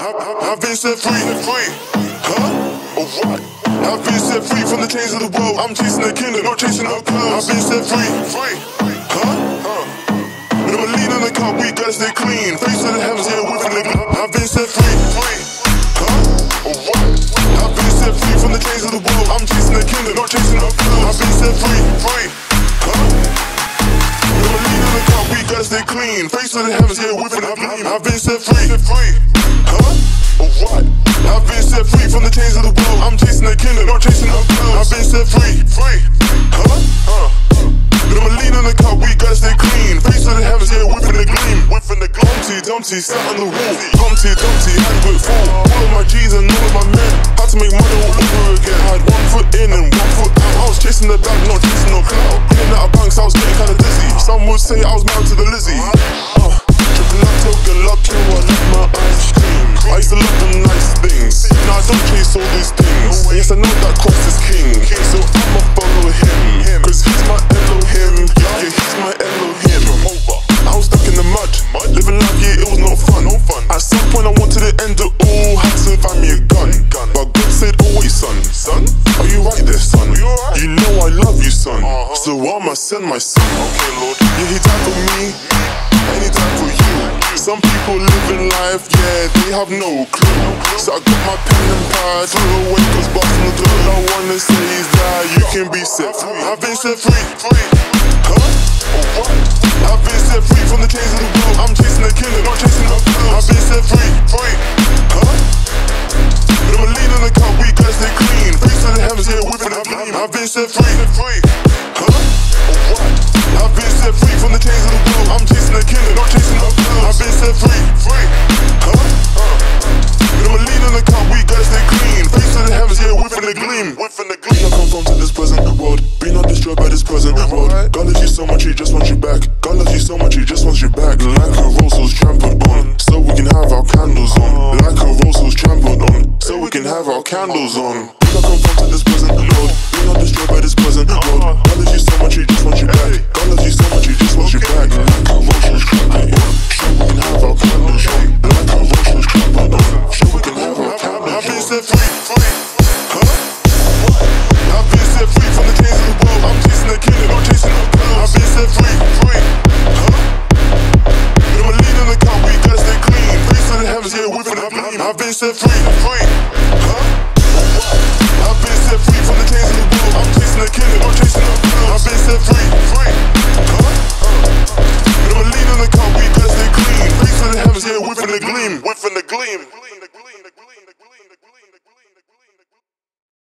I've been set free, free, huh? Or? I've been set free from the chains of the world. I'm chasing the kingdom, not chasing no clouds. I've been set free, free, huh? Huh? I'ma lean on the cup, we gotta stay clean. Face to the heavens, yeah, whipping the I've been set free, free, huh? Or? I've been set free from the chains of the world. I'm chasing the kingdom, not chasing no clouds. I've been set free, free, stay clean. Face to the heavens, yeah, whipping the I've been set free, free, huh? Or what? I've been set free from the chains of the world. I'm chasing the kingdom, not chasing no clouds. I've been set free, free, huh? Huh? I'ma lean on the cup, we gotta stay clean. Face to the heavens, yeah, whipping the gleam, whipping the gleam. Humpty Dumpty, sat on the wall. Humpty Dumpty, had a good. All of my G's and all of my men had to make money all over again. Had one foot in and one foot out. I was chasing the bag, not chasing no clout. In out of banks, I was getting kinda dizzy. Some would say I was I the to end it all. Had to find me a gun. But God said, oh, always, son. Son? Are you right there, son? You know I love you, son. So I'ma send my son. Okay, Lord. Yeah, he died for me. And he died for you. Some people living life, yeah, they have no clue. So I got my pen and pad, threw away cause through. All I wanna say is that you can be set free. I've been set free, free, huh? Oh, I've been set free from the chains of the world. I'm chasing the kingdom, I've been set free, candles on. Do not conform to this present world, be not destroyed by this present world. Uh-huh. God loves you so much, he just wants you back. God loves you so much, he just wants you back. Like a was trampled on, so we can have our candles on. Like a was trampled on, so we can have our candles on. I've been set free, free, huh? I've been set free from the chains of the world. I'm chasing the not chasing no clouds. I've been set free, free, huh? But I'ma lean on the we gotta stay clean. To the heavens, yeah, the gleam. I've been set free, free, whipping the gleam, whipping the gleam.